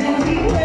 Brasil.